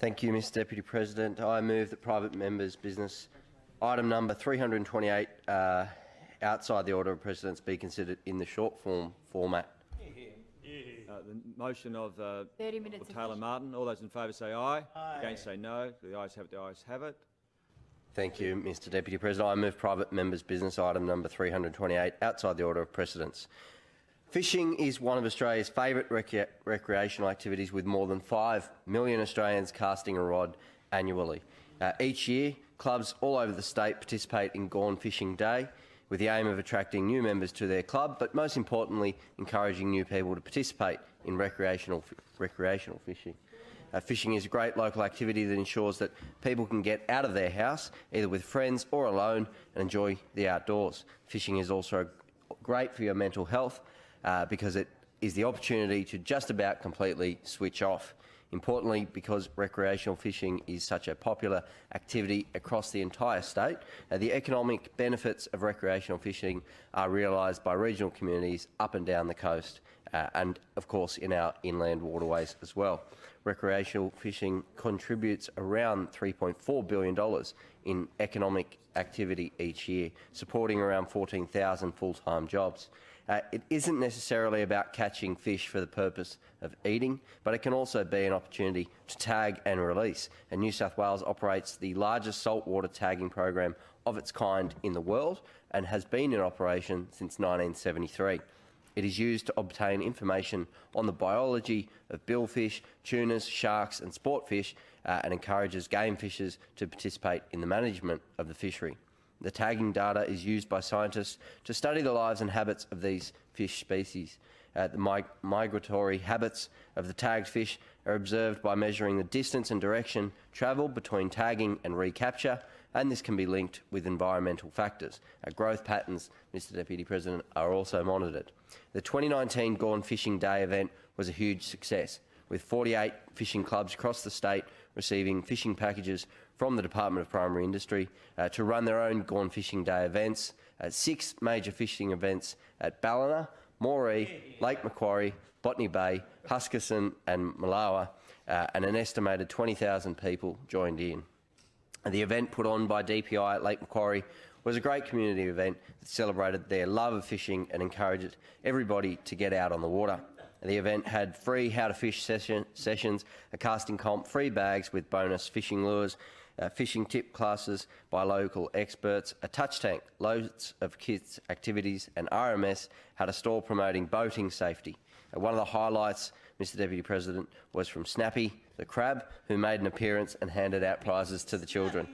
Thank you, Mr Deputy President. I move that private members' business item number 328 uh, outside the order of precedence be considered in the short form format. Uh, the motion of uh, 30 minutes of Taylor question. Martin. All those in favour say aye. Against say no. The ayes have it. The ayes have it. Thank you, Mr Deputy President. I move private members' business item number 328 outside the order of precedence. Fishing is one of Australia's favourite recre- recreational activities with more than 5 million Australians casting a rod annually. Uh, each year, clubs all over the state participate in Gone Fishing Day with the aim of attracting new members to their club, but most importantly, encouraging new people to participate in recreational, recreational fishing. Uh, fishing is a great local activity that ensures that people can get out of their house, either with friends or alone, and enjoy the outdoors. Fishing is also great for your mental health uh, because it is the opportunity to just about completely switch off. Importantly, because recreational fishing is such a popular activity across the entire state, uh, the economic benefits of recreational fishing are realised by regional communities up and down the coast uh, and, of course, in our inland waterways as well. Recreational fishing contributes around $3.4 billion in economic activity each year, supporting around 14,000 full-time jobs. Uh, it isn't necessarily about catching fish for the purpose of eating, but it can also be an opportunity to tag and release. And New South Wales operates the largest saltwater tagging program of its kind in the world and has been in operation since 1973. It is used to obtain information on the biology of billfish, tunas, sharks and sportfish uh, and encourages game fishers to participate in the management of the fishery. The tagging data is used by scientists to study the lives and habits of these fish species. Uh, the mig- migratory habits of the tagged fish are observed by measuring the distance and direction travelled between tagging and recapture, and this can be linked with environmental factors. Uh, growth patterns, Mr Deputy President, are also monitored. The 2019 Gone Fishing Day event was a huge success, with 48 fishing clubs across the state receiving fishing packages from the Department of Primary Industry uh, to run their own Gone Fishing Day events, uh, six major fishing events at Ballina, Moree, Lake Macquarie, Botany Bay, Huskisson and Mulwala, uh, and an estimated 20,000 people joined in. The event put on by DPI at Lake Macquarie was a great community event that celebrated their love of fishing and encouraged everybody to get out on the water. The event had free how to fish session, sessions, a casting comp, free bags with bonus fishing lures, uh, fishing tip classes by local experts, a touch tank, loads of kids' activities, and RMS had a stall promoting boating safety. Uh, one of the highlights, Mr Deputy President, was from Snappy, the crab, who made an appearance and handed out prizes to the children.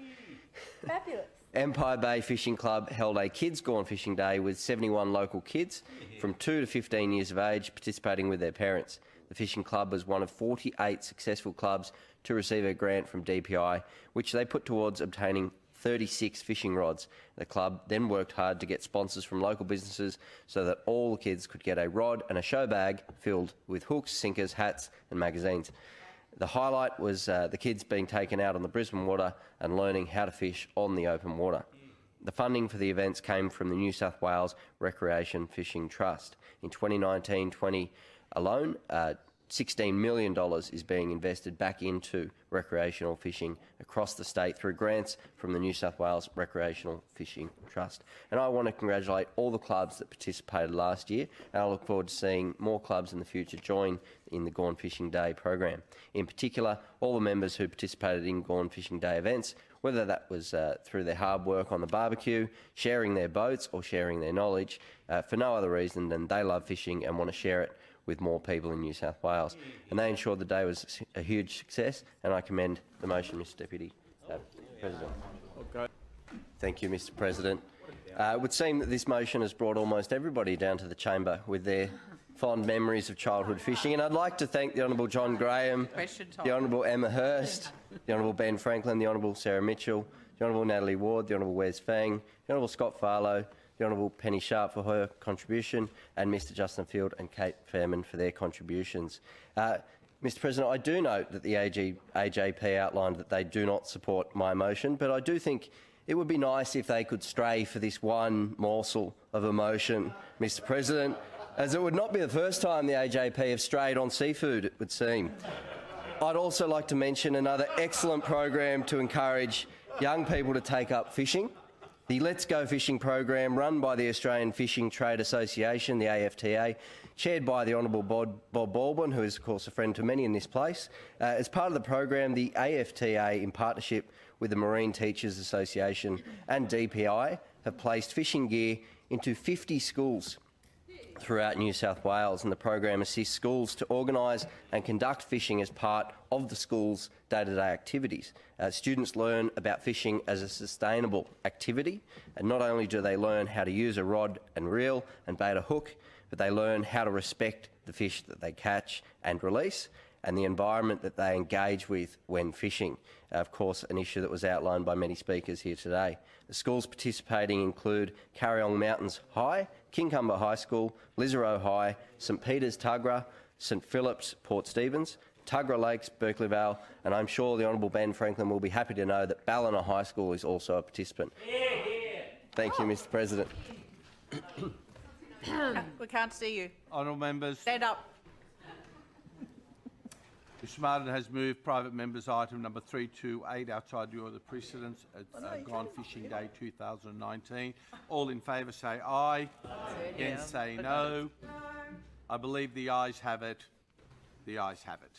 Fabulous. Empire Bay Fishing Club held a Kids Gone Fishing Day with 71 local kids from 2 to 15 years of age participating with their parents. The fishing club was one of 48 successful clubs to receive a grant from DPI, which they put towards obtaining 36 fishing rods. The club then worked hard to get sponsors from local businesses so that all the kids could get a rod and a show bag filled with hooks, sinkers, hats, and magazines. The highlight was uh, the kids being taken out on the Brisbane water and learning how to fish on the open water. The funding for the events came from the New South Wales Recreation Fishing Trust. In 2019-20 alone, uh, $16 million is being invested back into recreational fishing across the state through grants from the New South Wales Recreational Fishing Trust. And I want to congratulate all the clubs that participated last year, and I look forward to seeing more clubs in the future join in the Gone Fishing Day program. In particular, all the members who participated in Gone Fishing Day events, whether that was uh, through their hard work on the barbecue, sharing their boats, or sharing their knowledge, uh, for no other reason than they love fishing and want to share it with more people in New South Wales. And they ensured the day was a huge success, and I commend the motion, Mr Deputy uh, President. Okay. Thank you, Mr President. Uh, it would seem that this motion has brought almost everybody down to the chamber with their fond memories of childhood fishing. And I'd like to thank the Honourable John Graham, the Honourable Emma Hurst, the Honourable Ben Franklin, the Honourable Sarah Mitchell, the Honourable Natalie Ward, the Honourable Wes Fang, the Honourable Scott Farlow, the Honourable Penny Sharp for her contribution, and Mr Justin Field and Cate Faehrmann for their contributions. Uh, Mr President, I do note that the AG, AJP outlined that they do not support my motion, but I do think it would be nice if they could stray for this one morsel of emotion, Mr President, as it would not be the first time the AJP have strayed on seafood, it would seem. I'd also like to mention another excellent program to encourage young people to take up fishing. The Let's Go Fishing program, run by the Australian Fishing Trade Association, the AFTA, chaired by the Honourable Bob, Bob Baldwin, who is, of course, a friend to many in this place. Uh, as part of the program, the AFTA, in partnership with the Marine Teachers Association and DPI, have placed fishing gear into 50 schools throughout New South Wales, and the program assists schools to organise and conduct fishing as part of the school's day-to-day activities. Uh, students learn about fishing as a sustainable activity, and not only do they learn how to use a rod and reel and bait a hook, but they learn how to respect the fish that they catch and release and the environment that they engage with when fishing. Uh, of course, an issue that was outlined by many speakers here today. The schools participating include Kariong Mountains High, Kincumber High School, Lisarow High, St Peter's Tuggerah, St Phillips Port Stephens, Tuggerah Lakes, Berkeley Vale, and I'm sure the Honourable Ben Franklin will be happy to know that Ballina High School is also a participant. Thank you, Mr President. We can't see you. Honourable members, Stand up. Mr Martin has moved private members item number 328 outside the order of precedence at uh, Gone Fishing Day 2019. All in favour say aye. Against say no. I believe the ayes have it. The ayes have it.